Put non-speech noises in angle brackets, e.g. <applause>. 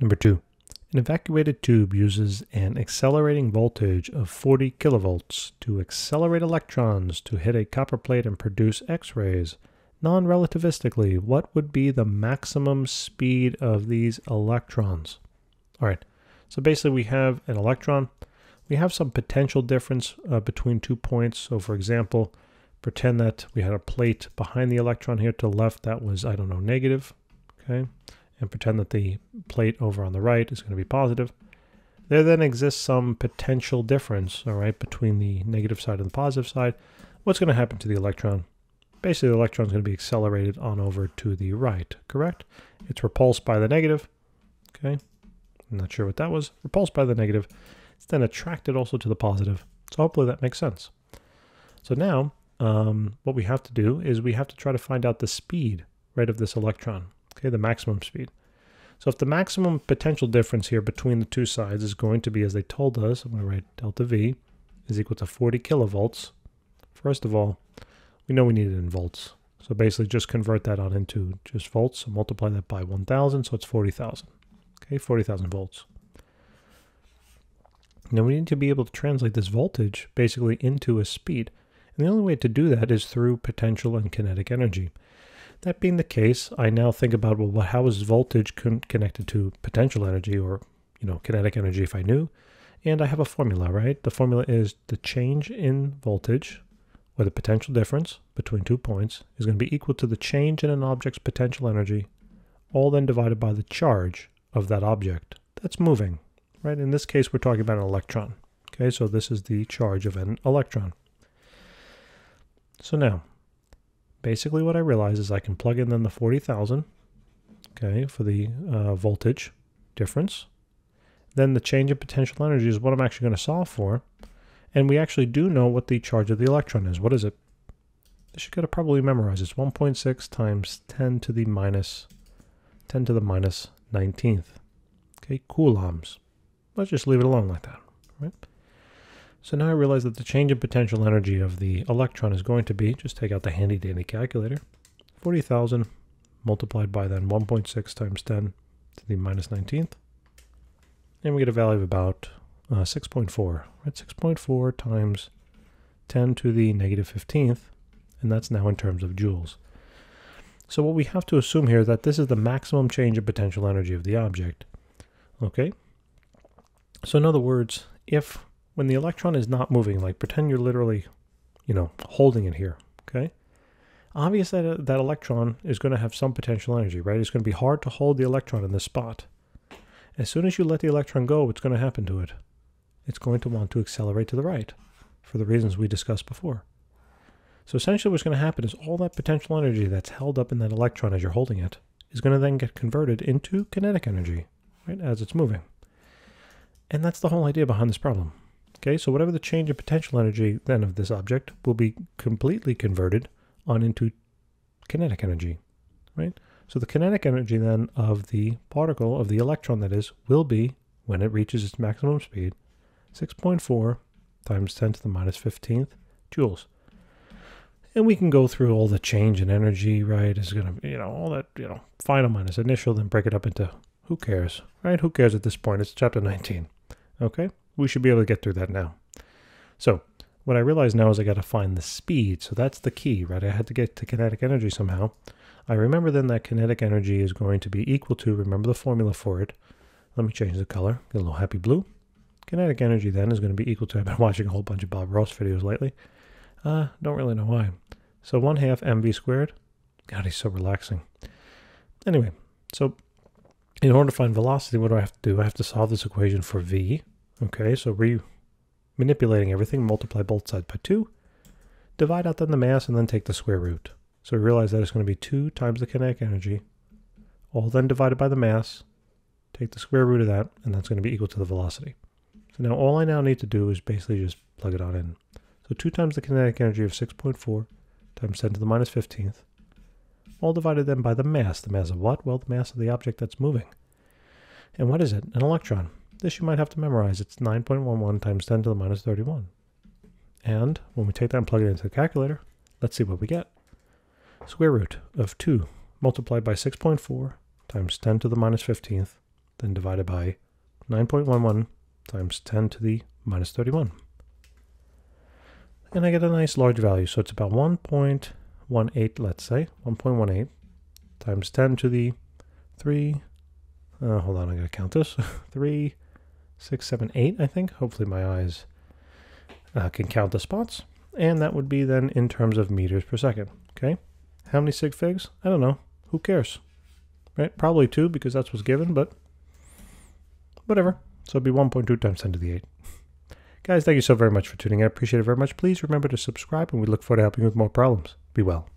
Number two, an evacuated tube uses an accelerating voltage of 40 kilovolts to accelerate electrons to hit a copper plate and produce X-rays. Non-relativistically, what would be the maximum speed of these electrons? All right, so basically we have an electron. We have some potential difference uh, between two points. So for example, pretend that we had a plate behind the electron here to the left that was, I don't know, negative, okay? And pretend that the plate over on the right is going to be positive. There then exists some potential difference, all right, between the negative side and the positive side. What's going to happen to the electron? Basically, the electron is going to be accelerated on over to the right, correct? It's repulsed by the negative, okay? I'm not sure what that was. Repulsed by the negative. It's then attracted also to the positive. So hopefully that makes sense. So now um, what we have to do is we have to try to find out the speed, right, of this electron, okay, the maximum speed. So if the maximum potential difference here between the two sides is going to be, as they told us, I'm going to write delta V is equal to 40 kilovolts. First of all, we know we need it in volts. So basically just convert that on into just volts, so multiply that by 1,000, so it's 40,000. Okay, 40,000 volts. Now we need to be able to translate this voltage basically into a speed. And the only way to do that is through potential and kinetic energy. That being the case, I now think about, well, how is voltage con connected to potential energy or, you know, kinetic energy if I knew? And I have a formula, right? The formula is the change in voltage, or the potential difference between two points, is going to be equal to the change in an object's potential energy, all then divided by the charge of that object that's moving, right? In this case, we're talking about an electron. Okay, so this is the charge of an electron. So now, basically what I realize is I can plug in then the 40,000, okay, for the uh, voltage difference. Then the change in potential energy is what I'm actually going to solve for. And we actually do know what the charge of the electron is. What is it? This you got to probably memorize. It's 1.6 times 10 to the minus 10 to the minus 19th. Okay, coulombs. Let's just leave it alone like that, right? So now I realize that the change in potential energy of the electron is going to be, just take out the handy dandy calculator, 40,000 multiplied by then 1.6 times 10 to the minus 19th. And we get a value of about uh, 6.4, right? 6.4 times 10 to the negative 15th, and that's now in terms of joules. So what we have to assume here that this is the maximum change in potential energy of the object. Okay? So in other words, if when the electron is not moving, like pretend you're literally, you know, holding it here, okay? Obviously that, uh, that electron is going to have some potential energy, right? It's going to be hard to hold the electron in this spot. As soon as you let the electron go, what's going to happen to it? It's going to want to accelerate to the right for the reasons we discussed before. So essentially what's going to happen is all that potential energy that's held up in that electron as you're holding it is going to then get converted into kinetic energy, right, as it's moving. And that's the whole idea behind this problem. Okay, so whatever the change in potential energy then of this object will be completely converted on into kinetic energy, right? So the kinetic energy then of the particle, of the electron that is, will be, when it reaches its maximum speed, 6.4 times 10 to the minus 15th joules. And we can go through all the change in energy, right? Is going to, you know, all that, you know, final minus initial, then break it up into who cares, right? Who cares at this point? It's chapter 19. Okay? We should be able to get through that now. So, what I realize now is I got to find the speed. So that's the key, right? I had to get to kinetic energy somehow. I remember then that kinetic energy is going to be equal to, remember the formula for it. Let me change the color, get a little happy blue. Kinetic energy then is going to be equal to, I've been <laughs> watching a whole bunch of Bob Ross videos lately. Uh, don't really know why. So 1 half mv squared. God, he's so relaxing. Anyway, so in order to find velocity, what do I have to do? I have to solve this equation for v. Okay, so re manipulating everything, multiply both sides by 2, divide out then the mass, and then take the square root. So we realize that it's going to be 2 times the kinetic energy, all then divided by the mass, take the square root of that, and that's going to be equal to the velocity. So now all I now need to do is basically just plug it on in. So 2 times the kinetic energy of 6.4 times 10 to the minus 15th, all divided then by the mass. The mass of what? Well, the mass of the object that's moving. And what is it? An electron. This you might have to memorize. It's 9.11 times 10 to the minus 31. And when we take that and plug it into the calculator, let's see what we get. square root of 2 multiplied by 6.4 times 10 to the minus 15th, then divided by 9.11 times 10 to the minus 31. And I get a nice large value, so it's about 1.18, let's say, 1.18 times 10 to the 3, uh, hold on, I gotta count this, <laughs> 3, 6, 7, 8, I think. Hopefully my eyes uh, can count the spots. And that would be then in terms of meters per second, okay? How many sig figs? I don't know. Who cares? Right? Probably two because that's what's given, but whatever. So it'd be 1.2 times 10 to the 8. Guys, thank you so very much for tuning in. I appreciate it very much. Please remember to subscribe, and we look forward to helping you with more problems. Be well.